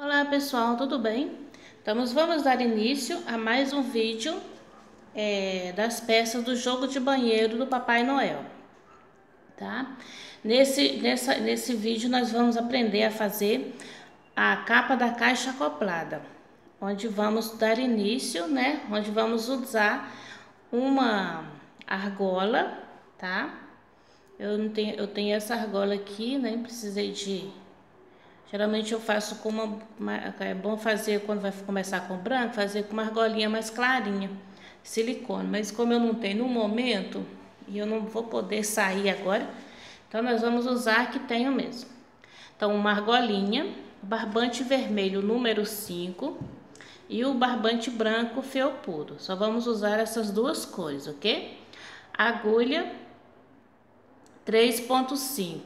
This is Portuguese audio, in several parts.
Olá pessoal, tudo bem? Então, vamos dar início a mais um vídeo é, das peças do jogo de banheiro do Papai Noel, tá? Nesse, nessa, nesse vídeo nós vamos aprender a fazer a capa da caixa acoplada, onde vamos dar início, né? Onde vamos usar uma argola, tá? Eu não tenho, eu tenho essa argola aqui, nem né? precisei de Geralmente eu faço com uma, uma, é bom fazer quando vai começar com branco, fazer com uma argolinha mais clarinha, silicone. Mas como eu não tenho no momento e eu não vou poder sair agora, então nós vamos usar que tenho mesmo. Então uma argolinha, barbante vermelho número 5 e o barbante branco felpudo. Só vamos usar essas duas cores, ok? Agulha 3.5,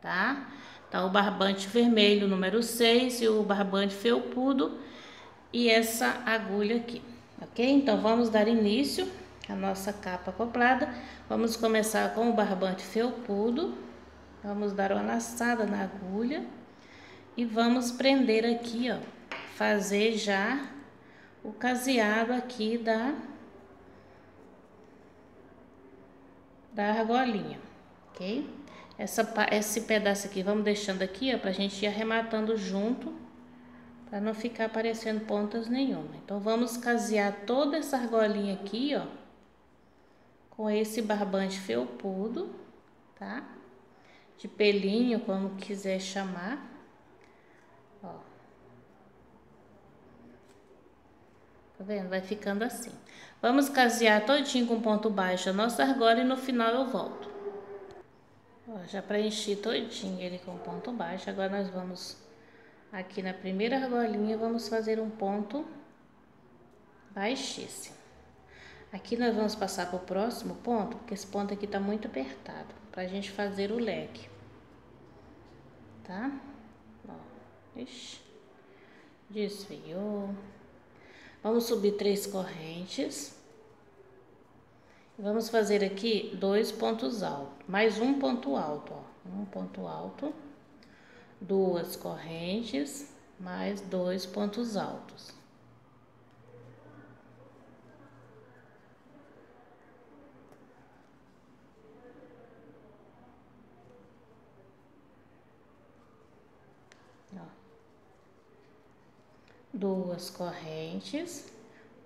tá? Tá o barbante vermelho número 6 e o barbante felpudo e essa agulha aqui, ok? Então, vamos dar início à nossa capa acoplada. Vamos começar com o barbante felpudo. Vamos dar uma laçada na agulha e vamos prender aqui, ó. Fazer já o caseado aqui da, da argolinha, ok? Essa, esse pedaço aqui, vamos deixando aqui, ó, pra gente ir arrematando junto, para não ficar aparecendo pontas nenhuma. Então, vamos casear toda essa argolinha aqui, ó, com esse barbante felpudo, tá? De pelinho, como quiser chamar, ó. Tá vendo? Vai ficando assim. Vamos casear todinho com ponto baixo a nossa argola e no final eu volto. Ó, já preenchi todinho ele com ponto baixo. Agora nós vamos aqui na primeira argolinha, vamos fazer um ponto baixíssimo. Aqui nós vamos passar para o próximo ponto, porque esse ponto aqui tá muito apertado, pra gente fazer o leque. Tá? Ó, ixi, desviou. Vamos subir três correntes. Vamos fazer aqui dois pontos altos, mais um ponto alto, ó. Um ponto alto, duas correntes, mais dois pontos altos. Duas correntes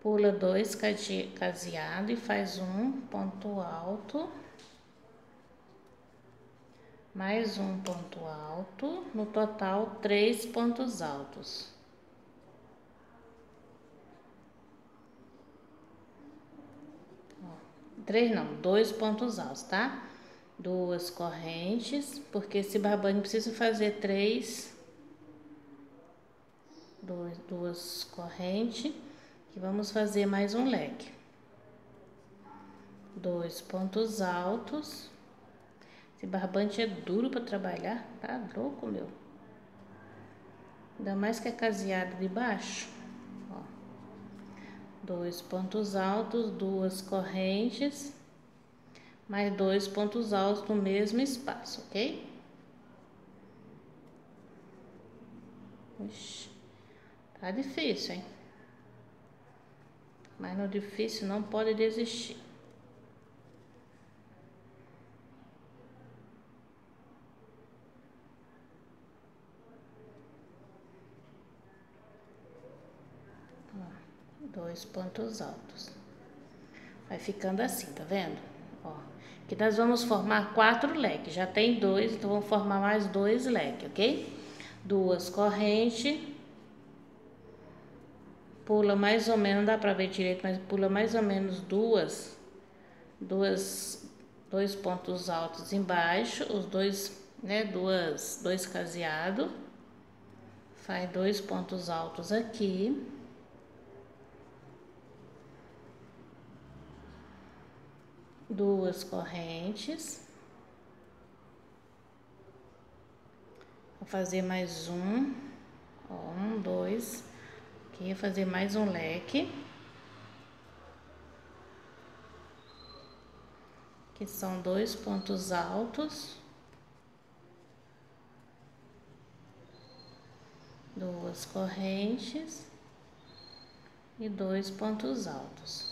pula dois caseados e faz um ponto alto, mais um ponto alto, no total três pontos altos. três não, dois pontos altos, tá? Duas correntes, porque esse barbante precisa fazer três, duas, duas correntes e vamos fazer mais um leque. Dois pontos altos. Esse barbante é duro para trabalhar, tá louco, meu. Ainda mais que é caseado de baixo. Ó. Dois pontos altos, duas correntes, mais dois pontos altos no mesmo espaço, ok? Ixi, tá difícil, hein? Mas no difícil não pode desistir. dois pontos altos. Vai ficando assim, tá vendo? Ó, aqui nós vamos formar quatro leques. Já tem dois, então vamos formar mais dois leques, ok? Duas correntes pula mais ou menos, não dá para ver direito, mas pula mais ou menos duas, duas, dois pontos altos embaixo, os dois, né, duas, dois caseados, faz dois pontos altos aqui. Duas correntes. Vou fazer mais um, ó, um, dois, aqui, fazer mais um leque. Que são dois pontos altos. duas correntes e dois pontos altos.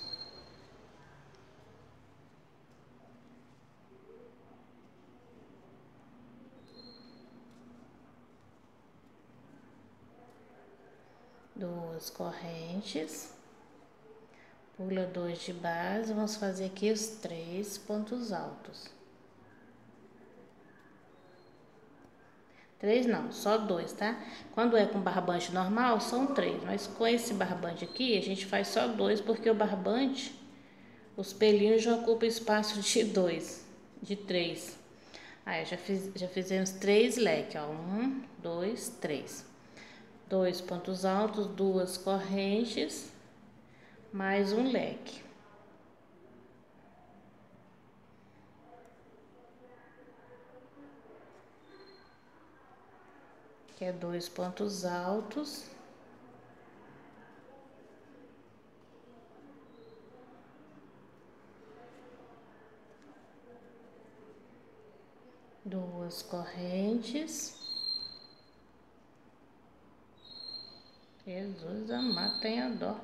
Duas correntes, pula dois de base, vamos fazer aqui os três pontos altos. Três não, só dois, tá? Quando é com barbante normal, são três. Mas com esse barbante aqui, a gente faz só dois, porque o barbante, os pelinhos já ocupam espaço de dois, de três. Aí, já, fiz, já fizemos três leques, ó. Um, dois, três. Dois pontos altos, duas correntes, mais um leque. que é dois pontos altos. Duas correntes. Jesus amado, tenha dó.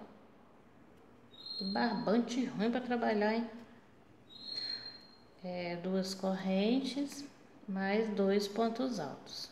Que barbante ruim para trabalhar, hein? É, duas correntes, mais dois pontos altos.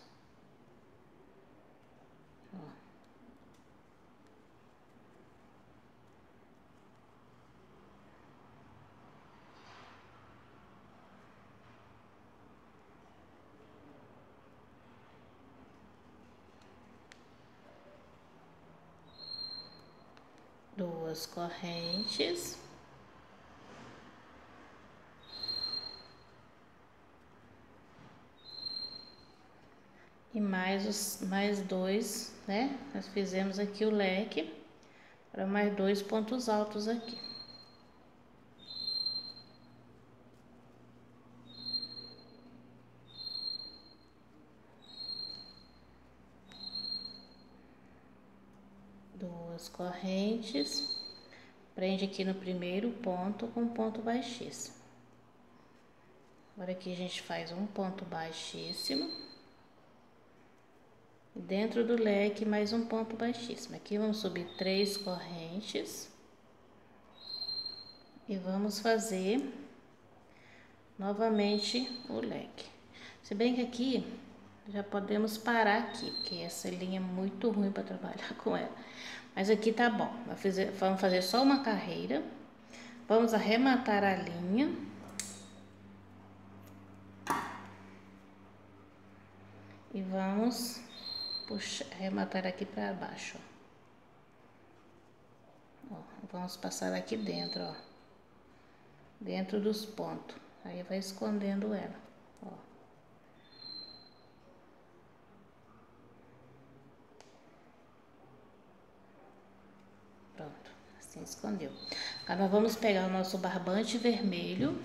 Duas correntes. E mais os mais dois, né? Nós fizemos aqui o leque para mais dois pontos altos aqui. duas correntes, prende aqui no primeiro ponto com ponto baixíssimo. Agora aqui a gente faz um ponto baixíssimo. Dentro do leque, mais um ponto baixíssimo. Aqui vamos subir três correntes. E vamos fazer novamente o leque. Se bem que aqui já podemos parar aqui, porque essa linha é muito ruim para trabalhar com ela. Mas aqui tá bom. Vamos fazer só uma carreira. Vamos arrematar a linha. E vamos puxar, arrematar aqui para baixo. Ó, vamos passar aqui dentro, ó. Dentro dos pontos. Aí vai escondendo ela, ó. Assim, escondeu. Agora vamos pegar o nosso barbante vermelho.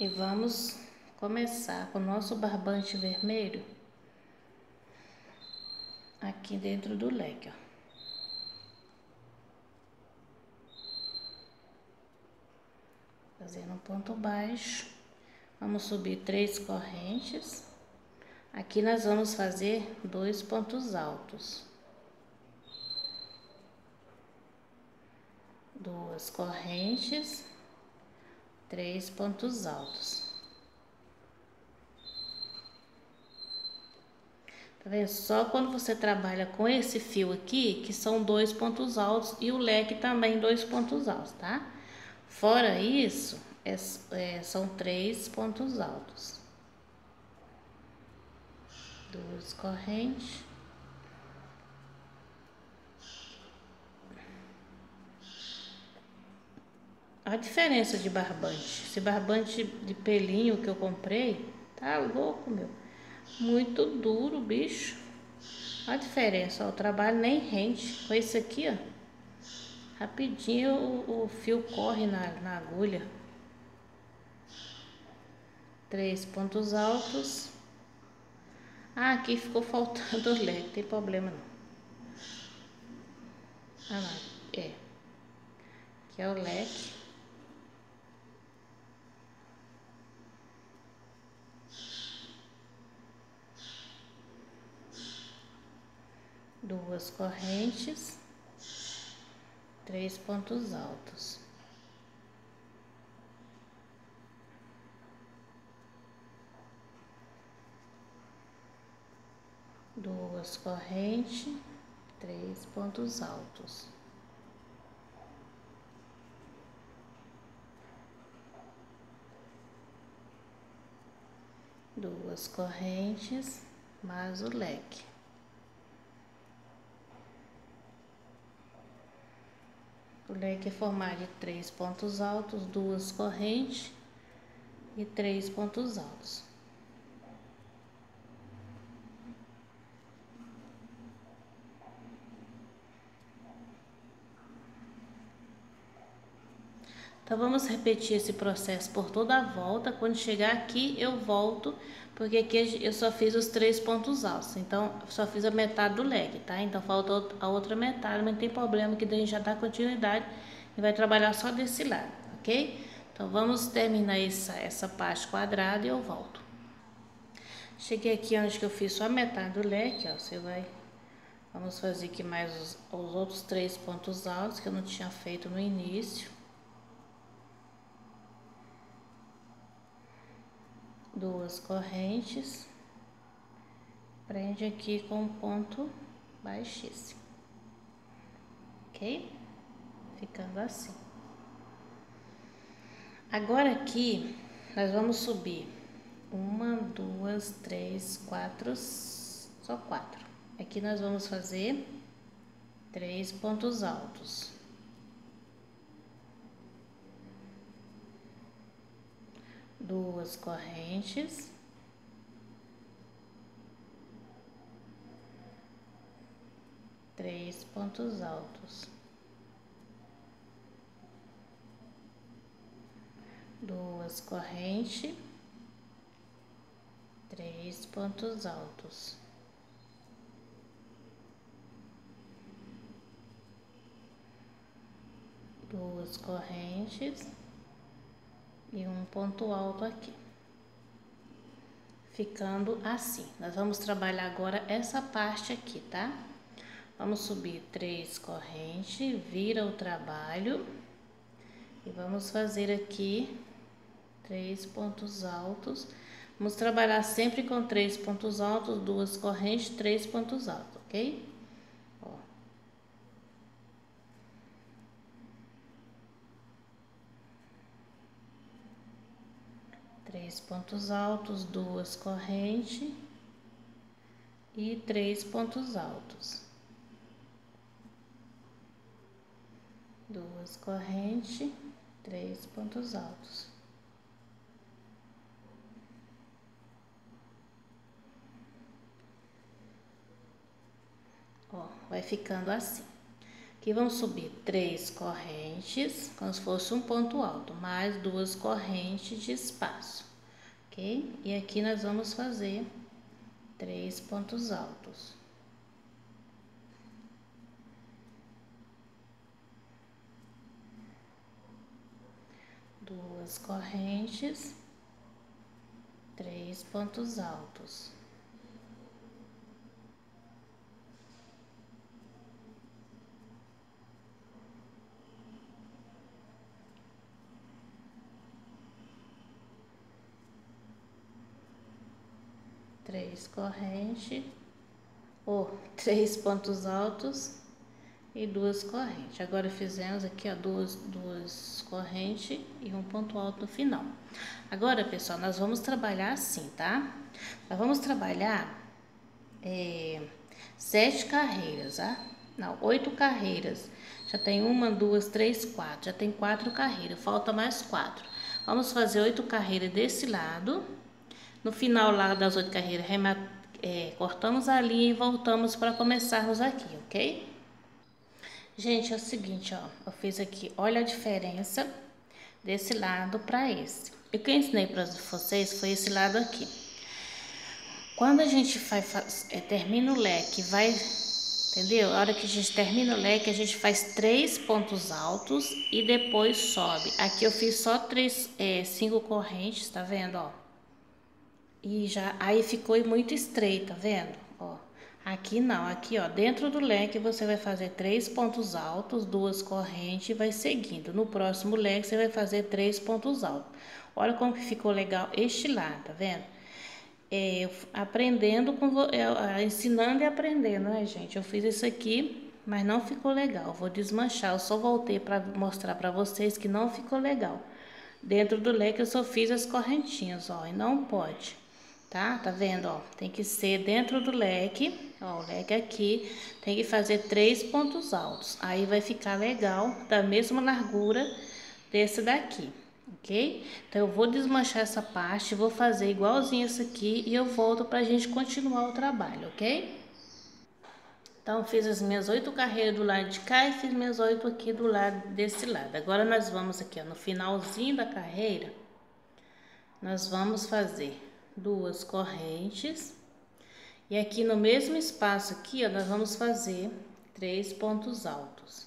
E vamos começar com o nosso barbante vermelho aqui dentro do leque, ó. Fazendo um ponto baixo. Vamos subir três correntes. Aqui nós vamos fazer dois pontos altos. Duas correntes, três pontos altos. Tá vendo? Só quando você trabalha com esse fio aqui, que são dois pontos altos e o leque também dois pontos altos, tá? Fora isso, é, é, são três pontos altos duas correntes. A diferença de barbante. Esse barbante de pelinho que eu comprei, tá louco, meu. Muito duro, bicho. A diferença, ó, o trabalho nem rende. Com esse aqui, ó, rapidinho o, o fio corre na, na agulha. Três pontos altos. Ah, aqui ficou faltando o leque, tem problema não. Ah lá, é. Aqui é o leque. Duas correntes, três pontos altos. Duas correntes, três pontos altos. Duas correntes, mais o leque. O leque é formado de três pontos altos, duas correntes e três pontos altos. Então vamos repetir esse processo por toda a volta. Quando chegar aqui eu volto, porque aqui eu só fiz os três pontos altos. Então só fiz a metade do leg, tá? Então falta a outra metade, mas não tem problema que daí já dá continuidade e vai trabalhar só desse lado, ok? Então vamos terminar essa, essa parte quadrada e eu volto. Cheguei aqui onde que eu fiz só a metade do leque, ó. Você vai... Vamos fazer aqui mais os, os outros três pontos altos que eu não tinha feito no início. Duas correntes, prende aqui com um ponto baixíssimo, ok? Ficando assim. Agora aqui, nós vamos subir uma, duas, três, quatro, só quatro. Aqui nós vamos fazer três pontos altos. Duas correntes. Três pontos altos. Duas correntes, três pontos altos. Duas correntes e um ponto alto aqui. Ficando assim. Nós vamos trabalhar agora essa parte aqui, tá? Vamos subir três correntes, vira o trabalho e vamos fazer aqui três pontos altos. Vamos trabalhar sempre com três pontos altos, duas correntes, três pontos altos, ok? Três pontos altos, duas correntes e três pontos altos. Duas correntes, três pontos altos. Ó, vai ficando assim. Aqui vamos subir três correntes, como se fosse um ponto alto, mais duas correntes de espaço ok? E aqui nós vamos fazer três pontos altos. Duas correntes, três pontos altos. Três correntes, ou três pontos altos e duas correntes. Agora fizemos aqui, ó, duas, duas correntes e um ponto alto no final. Agora, pessoal, nós vamos trabalhar assim, tá? Nós vamos trabalhar é, sete carreiras, tá? Não, oito carreiras. Já tem uma, duas, três, quatro. Já tem quatro carreiras, falta mais quatro. Vamos fazer oito carreiras desse lado no final lá das oito carreiras, é, cortamos a linha e voltamos para começarmos aqui, ok? Gente, é o seguinte, ó, eu fiz aqui, olha a diferença desse lado para esse. E o que eu ensinei para vocês foi esse lado aqui. Quando a gente faz, é, termina o leque, vai, entendeu? A hora que a gente termina o leque, a gente faz três pontos altos e depois sobe. Aqui eu fiz só três, é, cinco correntes, tá vendo, ó? E já aí ficou muito estreita, vendo? Ó. Aqui não, aqui ó, dentro do leque você vai fazer três pontos altos, duas correntes e vai seguindo. No próximo leque você vai fazer três pontos altos. Olha como que ficou legal este lado, tá vendo? É, aprendendo, com, é, ensinando e aprendendo, né gente? Eu fiz isso aqui, mas não ficou legal. Vou desmanchar, eu só voltei para mostrar para vocês que não ficou legal. Dentro do leque eu só fiz as correntinhas, ó, e não pode tá? Tá vendo, ó? Tem que ser dentro do leque, ó, o leque aqui, tem que fazer três pontos altos. Aí vai ficar legal, da mesma largura desse daqui, ok? Então, eu vou desmanchar essa parte, vou fazer igualzinho essa aqui e eu volto pra gente continuar o trabalho, ok? Então, fiz as minhas oito carreiras do lado de cá e fiz minhas oito aqui do lado desse lado. Agora, nós vamos aqui, ó, no finalzinho da carreira, nós vamos fazer duas correntes. E aqui no mesmo espaço aqui, ó, nós vamos fazer três pontos altos.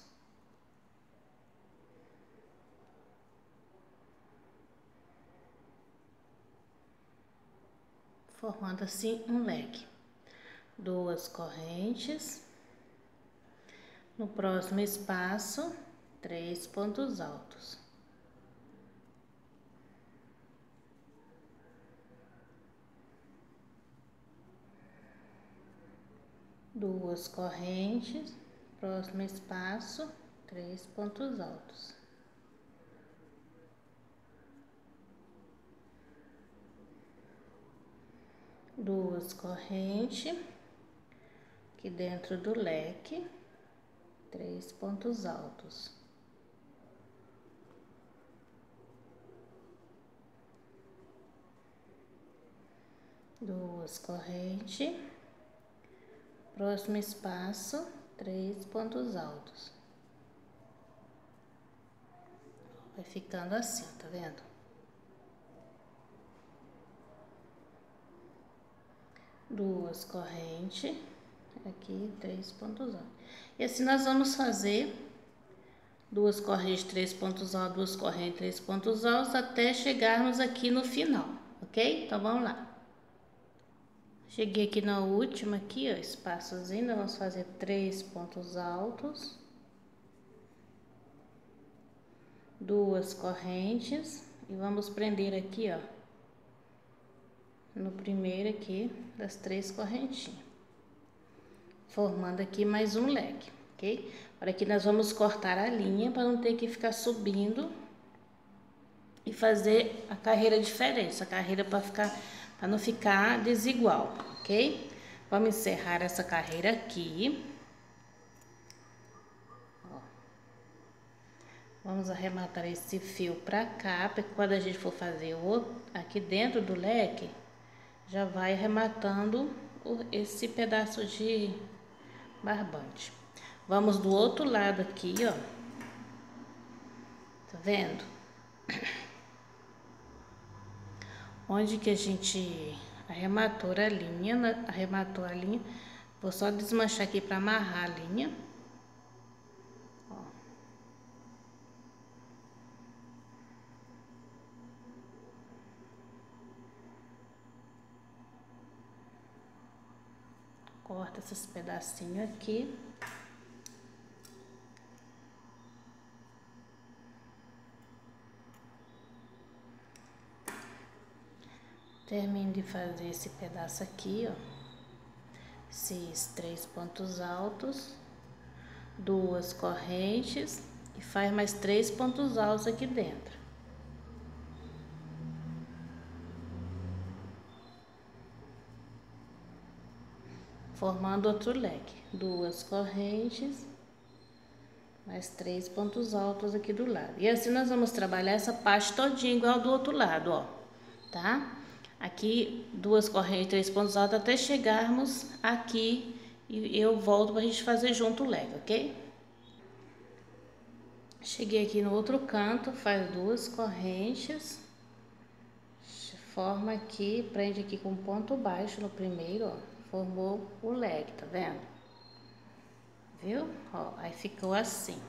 Formando assim um leque. Duas correntes. No próximo espaço, três pontos altos. Duas correntes, próximo espaço, três pontos altos. Duas correntes, aqui dentro do leque, três pontos altos. Duas correntes Próximo espaço, três pontos altos. Vai ficando assim, tá vendo? Duas correntes, aqui três pontos altos. E assim nós vamos fazer duas correntes, três pontos altos, duas correntes, três pontos altos, até chegarmos aqui no final, ok? Então vamos lá. Cheguei aqui na última aqui, ó, espaçozinho, vamos fazer três pontos altos. Duas correntes e vamos prender aqui, ó, no primeiro aqui das três correntinhas. Formando aqui mais um leque, ok? Agora aqui nós vamos cortar a linha para não ter que ficar subindo e fazer a carreira diferente, a carreira para ficar para não ficar desigual, ok? Vamos encerrar essa carreira aqui. Ó. Vamos arrematar esse fio pra cá, porque quando a gente for fazer o aqui dentro do leque, já vai arrematando esse pedaço de barbante. Vamos do outro lado aqui, ó. Tá vendo? onde que a gente arrematou a linha, né? arrematou a linha, vou só desmanchar aqui para amarrar a linha. Ó. Corta esses pedacinhos aqui. Termino de fazer esse pedaço aqui, ó. Esses três pontos altos, duas correntes e faz mais três pontos altos aqui dentro. Formando outro leque. Duas correntes, mais três pontos altos aqui do lado. E assim nós vamos trabalhar essa parte todinha igual do outro lado, ó. Tá? Aqui, duas correntes, três pontos altos, até chegarmos aqui e eu volto para a gente fazer junto o leque, ok? Cheguei aqui no outro canto, faz duas correntes, forma aqui, prende aqui com ponto baixo no primeiro, ó, formou o leque, tá vendo? Viu? Ó, aí ficou assim.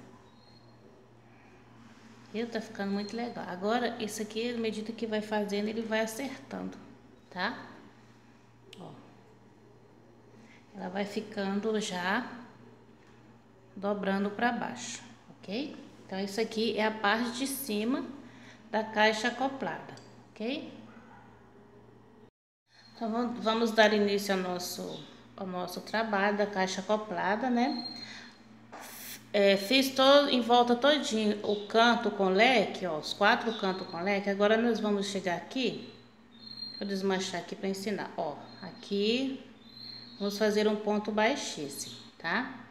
Viu? Tá ficando muito legal. Agora, isso aqui, à medida que vai fazendo, ele vai acertando, tá? Ó. ela vai ficando já dobrando para baixo, ok? Então, isso aqui é a parte de cima da caixa acoplada, ok? Então, vamos dar início ao nosso, ao nosso trabalho da caixa acoplada, né? É, fiz todo, em volta todinho o canto com leque, ó, os quatro cantos com leque. Agora nós vamos chegar aqui, vou desmanchar aqui para ensinar, ó, aqui, vamos fazer um ponto baixíssimo, tá?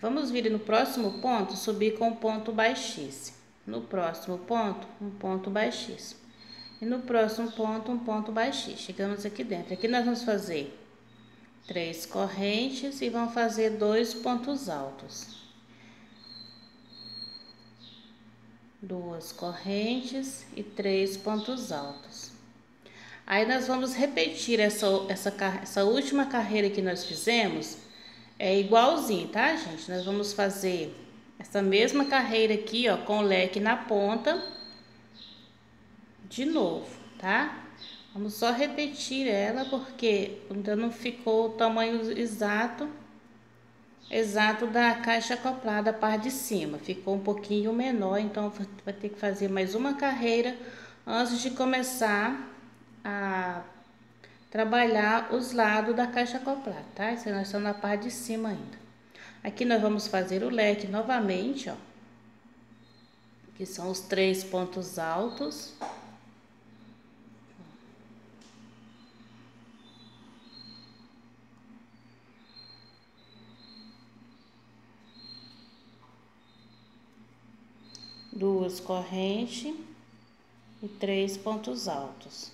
Vamos vir no próximo ponto, subir com um ponto baixíssimo. No próximo ponto, um ponto baixíssimo. E no próximo ponto, um ponto baixíssimo. Chegamos aqui dentro. Aqui nós vamos fazer três correntes e vamos fazer dois pontos altos. Duas correntes e três pontos altos. Aí nós vamos repetir essa, essa, essa última carreira que nós fizemos, é igualzinho, tá, gente? Nós vamos fazer essa mesma carreira aqui, ó, com o leque na ponta de novo, tá? Vamos só repetir ela porque ainda não ficou o tamanho exato exato da caixa acoplada a parte de cima. Ficou um pouquinho menor, então vai ter que fazer mais uma carreira antes de começar a trabalhar os lados da caixa acoplada, tá? Isso nós estamos na parte de cima ainda. Aqui nós vamos fazer o leque novamente, ó. Que são os três pontos altos. Duas correntes e três pontos altos.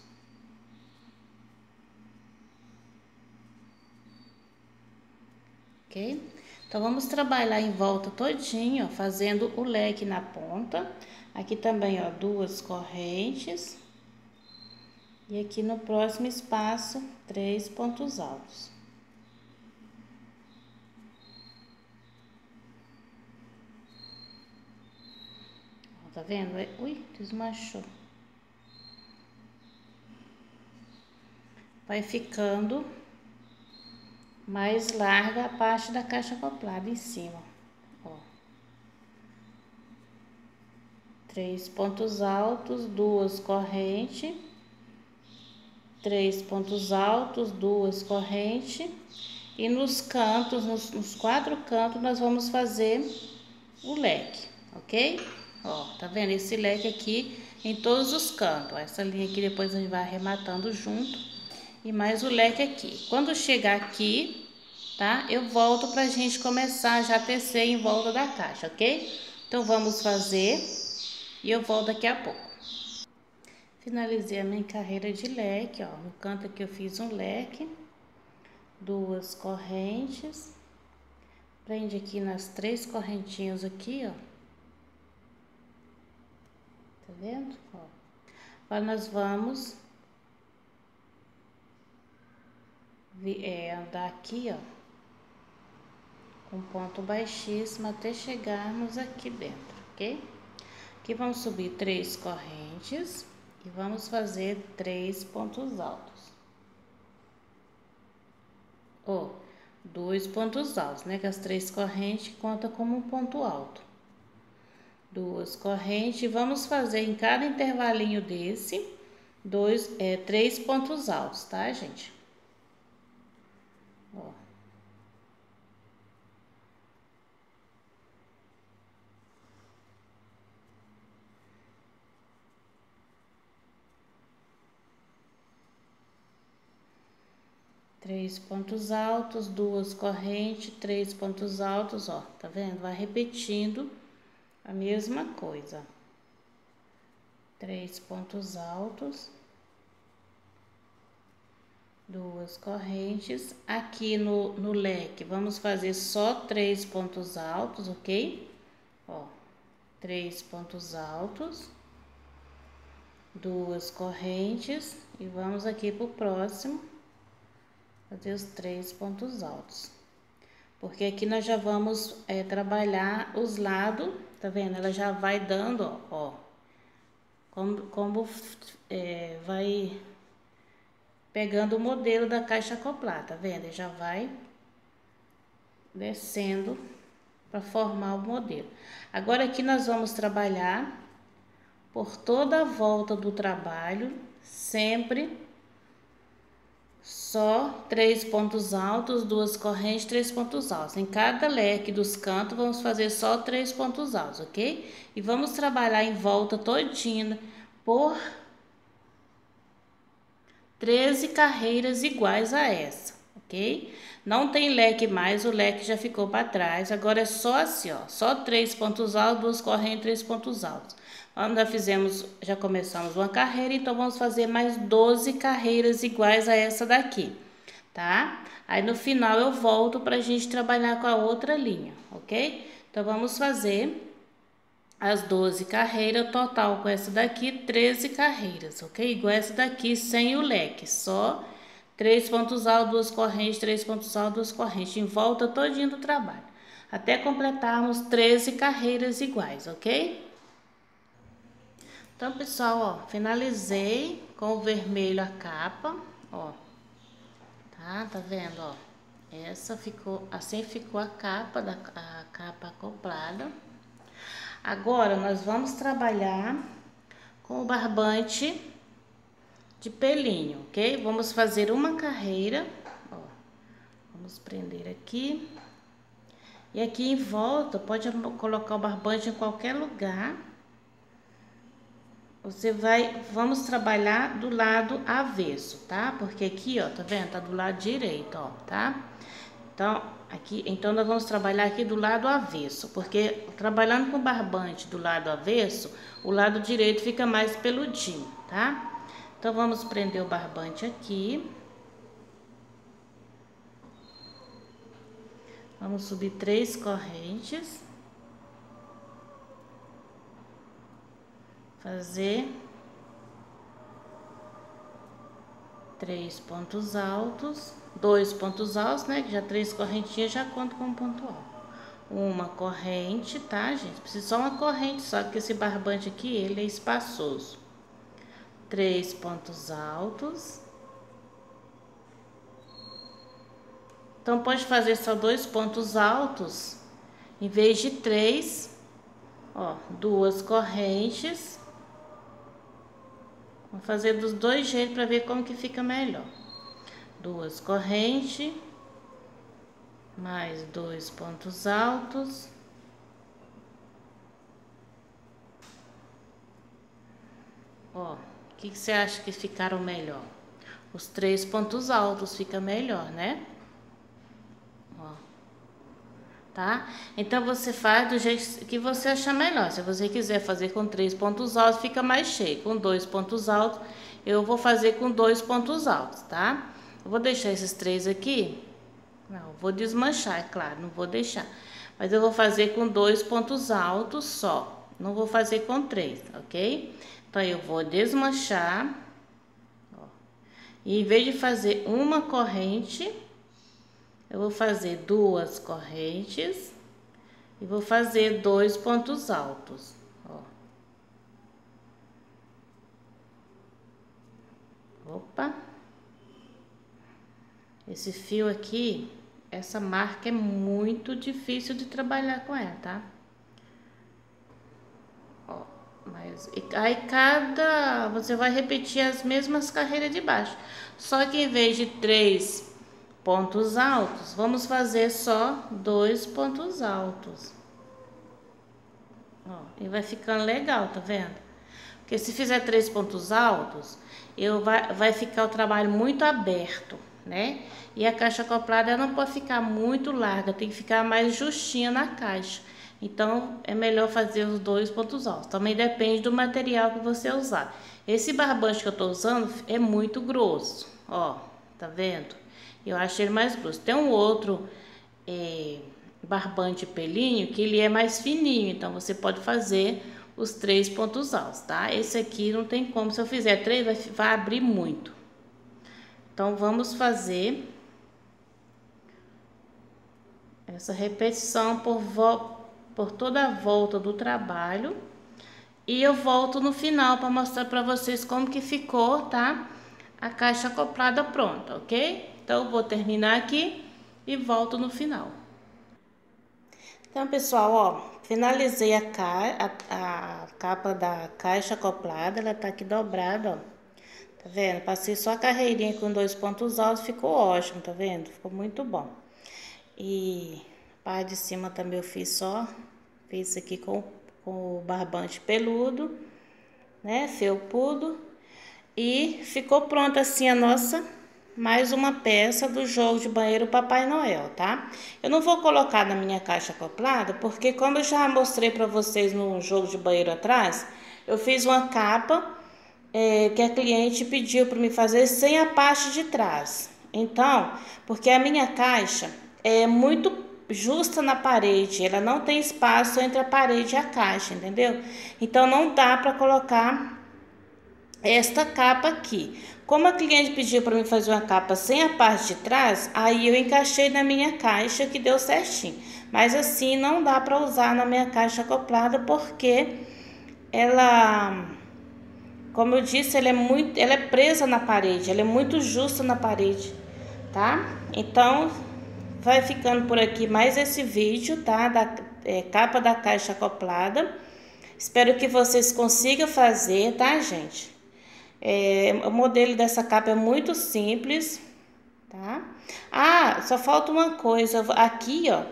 Ok? Então, vamos trabalhar em volta todinho, ó, fazendo o leque na ponta. Aqui também, ó, duas correntes. E aqui no próximo espaço, três pontos altos. Tá vendo? É, ui, desmanchou. Vai ficando mais larga a parte da caixa acoplada em cima, ó. Três pontos altos, duas correntes, três pontos altos, duas correntes, e nos cantos, nos, nos quatro cantos, nós vamos fazer o leque, ok? Ó, tá vendo? Esse leque aqui em todos os cantos. Essa linha aqui depois a gente vai arrematando junto. E mais o leque aqui. Quando chegar aqui, tá? Eu volto pra gente começar já a tecer em volta da caixa, ok? Então, vamos fazer e eu volto daqui a pouco. Finalizei a minha carreira de leque, ó. No canto aqui eu fiz um leque, duas correntes. Prende aqui nas três correntinhas aqui, ó. Tá vendo? Ó. Agora nós vamos é, andar aqui, ó, com ponto baixíssimo até chegarmos aqui dentro, ok? Aqui vamos subir três correntes e vamos fazer três pontos altos. Ou dois pontos altos, né? Que as três correntes conta como um ponto alto duas correntes. Vamos fazer em cada intervalinho desse, dois, é, três pontos altos, tá, gente? Ó. Três pontos altos, duas correntes, três pontos altos, ó, tá vendo? Vai repetindo a mesma coisa. Três pontos altos, duas correntes. Aqui no, no leque, vamos fazer só três pontos altos, ok? Ó, três pontos altos, duas correntes e vamos aqui pro próximo fazer os três pontos altos. Porque aqui nós já vamos é, trabalhar os lados Tá vendo? Ela já vai dando, ó, como, como é, vai pegando o modelo da caixa acoplada, tá vendo? Já vai descendo para formar o modelo. Agora aqui nós vamos trabalhar por toda a volta do trabalho, sempre só três pontos altos, duas correntes, três pontos altos. Em cada leque dos cantos, vamos fazer só três pontos altos, ok? E vamos trabalhar em volta todinha por 13 carreiras iguais a essa, ok? Não tem leque mais, o leque já ficou para trás. Agora é só assim, ó, só três pontos altos, duas correntes, três pontos altos. Nós já fizemos, já começamos uma carreira, então vamos fazer mais 12 carreiras iguais a essa daqui, tá? Aí no final eu volto para a gente trabalhar com a outra linha, ok? Então vamos fazer as 12 carreiras, total com essa daqui, 13 carreiras, ok? Igual essa daqui, sem o leque, só três pontos altos, duas correntes, três pontos altos, duas correntes, em volta todinho do trabalho, até completarmos 13 carreiras iguais, ok? Então, pessoal, ó, finalizei com o vermelho a capa, ó, tá? Tá vendo, ó? Essa ficou, assim ficou a capa, da, a capa acoplada. Agora, nós vamos trabalhar com o barbante de pelinho, ok? Vamos fazer uma carreira, ó. Vamos prender aqui. E aqui em volta, pode colocar o barbante em qualquer lugar. Você vai, vamos trabalhar do lado avesso, tá? Porque aqui, ó, tá vendo? Tá do lado direito, ó, tá? Então, aqui, então nós vamos trabalhar aqui do lado avesso, porque trabalhando com barbante do lado avesso, o lado direito fica mais peludinho, tá? Então, vamos prender o barbante aqui. Vamos subir três correntes. Fazer três pontos altos, dois pontos altos, né? Que já três correntinhas já conta como ponto alto. Uma corrente, tá, gente? Precisa só uma corrente, só que esse barbante aqui, ele é espaçoso três pontos altos. Então, pode fazer só dois pontos altos, em vez de três, ó, duas correntes. Vou fazer dos dois jeitos para ver como que fica melhor. Duas correntes, mais dois pontos altos. Ó que, que você acha que ficaram melhor? Os três pontos altos fica melhor, né? Ó. Tá? Então, você faz do jeito que você achar melhor. Se você quiser fazer com três pontos altos, fica mais cheio. Com dois pontos altos, eu vou fazer com dois pontos altos, tá? Eu vou deixar esses três aqui. Não, vou desmanchar, é claro, não vou deixar. Mas eu vou fazer com dois pontos altos só. Não vou fazer com três, ok? Então, eu vou desmanchar. Ó. E em vez de fazer uma corrente, eu vou fazer duas correntes e vou fazer dois pontos altos. Ó. Opa! Esse fio aqui, essa marca é muito difícil de trabalhar com ela, tá? Mas aí cada você vai repetir as mesmas carreiras de baixo. Só que em vez de três pontos altos, vamos fazer só dois pontos altos. Ó, e vai ficando legal, tá vendo? Porque se fizer três pontos altos, eu vai, vai ficar o trabalho muito aberto, né? E a caixa acoplada não pode ficar muito larga, tem que ficar mais justinha na caixa. Então, é melhor fazer os dois pontos altos. Também depende do material que você usar. Esse barbante que eu tô usando é muito grosso, ó, tá vendo? Eu acho ele mais grosso. Tem um outro é, barbante pelinho que ele é mais fininho, então você pode fazer os três pontos altos, tá? Esse aqui não tem como, se eu fizer três vai, vai abrir muito. Então, vamos fazer essa repetição por por toda a volta do trabalho. E eu volto no final para mostrar para vocês como que ficou, tá? A caixa acoplada pronta, ok? Então, vou terminar aqui e volto no final. Então, pessoal, ó, finalizei a, ca a, a capa da caixa acoplada, ela tá aqui dobrada, ó. Tá vendo? Passei só a carreirinha com dois pontos altos, ficou ótimo, tá vendo? Ficou muito bom. E a parte de cima também eu fiz só, fiz aqui com, com o barbante peludo, né? Felpudo. E ficou pronta assim a nossa mais uma peça do jogo de banheiro Papai Noel, tá? Eu não vou colocar na minha caixa acoplada, porque como eu já mostrei para vocês no jogo de banheiro atrás, eu fiz uma capa é, que a cliente pediu para me fazer sem a parte de trás. Então, porque a minha caixa é muito justa na parede, ela não tem espaço entre a parede e a caixa, entendeu? Então não dá para colocar esta capa aqui. Como a cliente pediu para mim fazer uma capa sem a parte de trás, aí eu encaixei na minha caixa que deu certinho. Mas assim não dá para usar na minha caixa acoplada porque ela, como eu disse, ela é muito, ela é presa na parede, ela é muito justa na parede, tá? Então vai ficando por aqui mais esse vídeo, tá? Da é, capa da caixa acoplada. Espero que vocês consigam fazer, tá, gente? É, o modelo dessa capa é muito simples, tá? Ah, só falta uma coisa. Aqui, ó.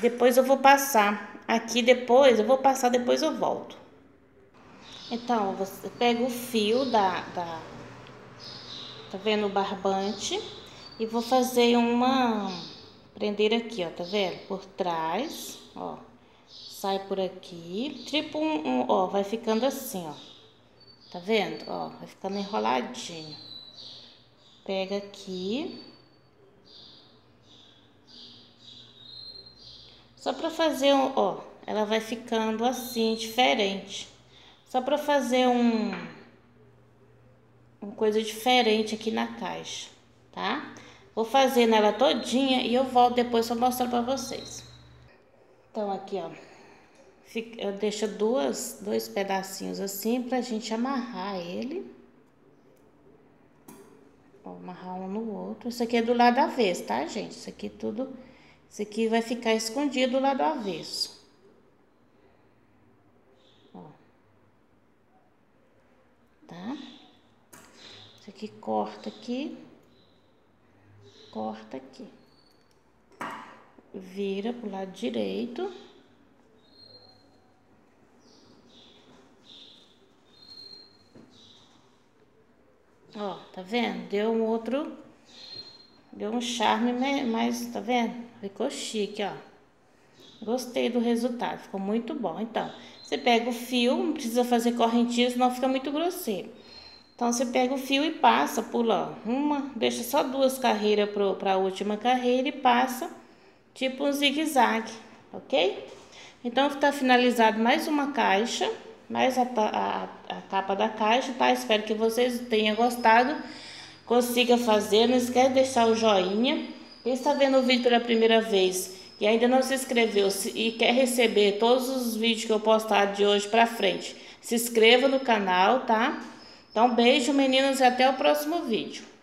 Depois eu vou passar. Aqui depois, eu vou passar, depois eu volto. Então, você pega o fio da... da tá vendo o barbante? E vou fazer uma... Prender aqui, ó, tá vendo? Por trás, ó. Sai por aqui. Tipo um, um ó, vai ficando assim, ó. Tá vendo? Ó, vai ficando enroladinho. Pega aqui. Só pra fazer, um, ó, ela vai ficando assim, diferente. Só pra fazer um... Uma coisa diferente aqui na caixa, tá? Vou fazer nela todinha e eu volto depois pra mostrar pra vocês. Então, aqui, ó eu deixo duas, dois pedacinhos assim pra gente amarrar ele. Vou amarrar um no outro. Isso aqui é do lado avesso, tá, gente? Isso aqui tudo... Isso aqui vai ficar escondido do lado avesso. Ó. Tá? Isso aqui corta aqui. Corta aqui. Vira pro lado direito. Ó, tá vendo? Deu um outro... Deu um charme, mas tá vendo? Ficou chique, ó. Gostei do resultado, ficou muito bom. Então, você pega o fio, não precisa fazer correntinha, senão fica muito grosseiro. Então, você pega o fio e passa, pula uma, deixa só duas carreiras para a última carreira e passa tipo um zigue-zague, ok? Então, está finalizado mais uma caixa mais a, a, a capa da caixa, tá? Espero que vocês tenham gostado, consiga fazer. Não esquece de deixar o joinha. Quem está vendo o vídeo pela primeira vez e ainda não se inscreveu e quer receber todos os vídeos que eu postar de hoje para frente, se inscreva no canal, tá? Então, beijo, meninos, e até o próximo vídeo.